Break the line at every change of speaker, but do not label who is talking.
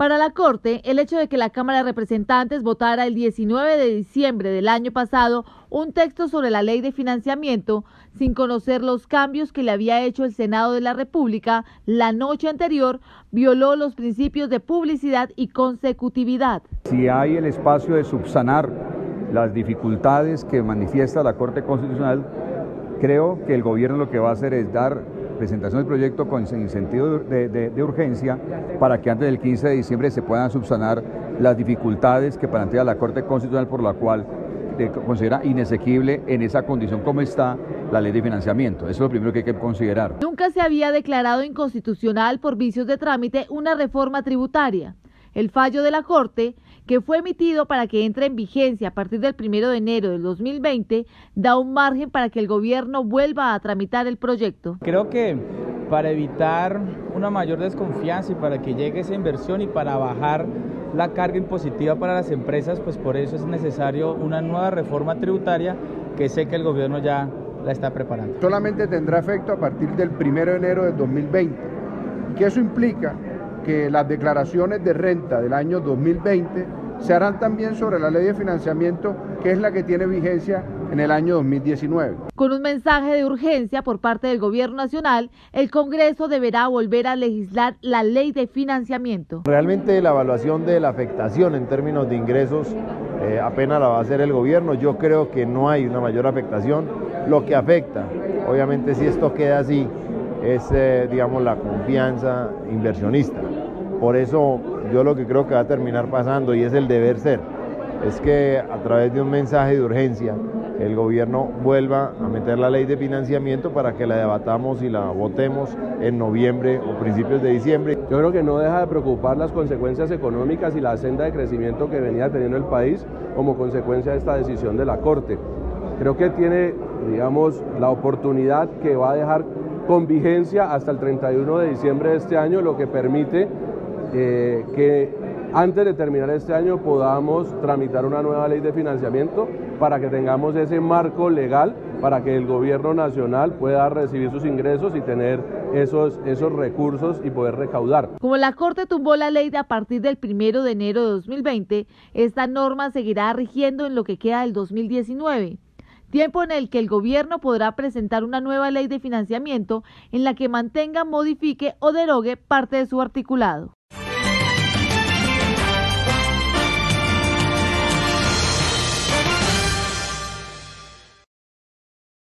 Para la Corte, el hecho de que la Cámara de Representantes votara el 19 de diciembre del año pasado un texto sobre la ley de financiamiento sin conocer los cambios que le había hecho el Senado de la República la noche anterior violó los principios de publicidad y consecutividad.
Si hay el espacio de subsanar las dificultades que manifiesta la Corte Constitucional, creo que el gobierno lo que va a hacer es dar presentación del proyecto con sentido de, urgencia para que antes del 15 de diciembre se puedan subsanar las dificultades que plantea la Corte Constitucional por la cual considera inesequible en esa condición como está la ley de financiamiento. Eso es lo primero que hay que considerar.
Nunca se había declarado inconstitucional por vicios de trámite una reforma tributaria. El fallo de la Corte, que fue emitido para que entre en vigencia a partir del 1 de enero del 2020, da un margen para que el gobierno vuelva a tramitar el proyecto.
Creo que para evitar una mayor desconfianza y para que llegue esa inversión y para bajar la carga impositiva para las empresas, pues por eso es necesario una nueva reforma tributaria que sé que el gobierno ya la está preparando.
Solamente tendrá efecto a partir del 1 de enero del 2020 y que eso implica que las declaraciones de renta del año 2020 se harán también sobre la ley de financiamiento, que es la que tiene vigencia en el año 2019.
Con un mensaje de urgencia por parte del Gobierno Nacional, el Congreso deberá volver a legislar la ley de financiamiento.
Realmente la evaluación de la afectación en términos de ingresos eh, apenas la va a hacer el gobierno. Yo creo que no hay una mayor afectación. Lo que afecta, obviamente si esto queda así, es, eh, digamos, la confianza inversionista. Por eso yo lo que creo que va a terminar pasando, y es el deber ser, es que a través de un mensaje de urgencia el gobierno vuelva a meter la ley de financiamiento para que la debatamos y la votemos en noviembre o principios de diciembre.
Yo creo que no deja de preocupar las consecuencias económicas y la senda de crecimiento que venía teniendo el país como consecuencia de esta decisión de la Corte. Creo que tiene, digamos, la oportunidad que va a dejar con vigencia hasta el 31 de diciembre de este año, lo que permite eh, que antes de terminar este año podamos tramitar una nueva ley de financiamiento para que tengamos ese marco legal para que el gobierno nacional pueda recibir sus ingresos y tener esos, esos recursos y poder recaudar.
Como la Corte tumbó la ley de a partir del primero de enero de 2020, esta norma seguirá rigiendo en lo que queda del 2019 tiempo en el que el gobierno podrá presentar una nueva ley de financiamiento en la que mantenga, modifique o derogue parte de su articulado.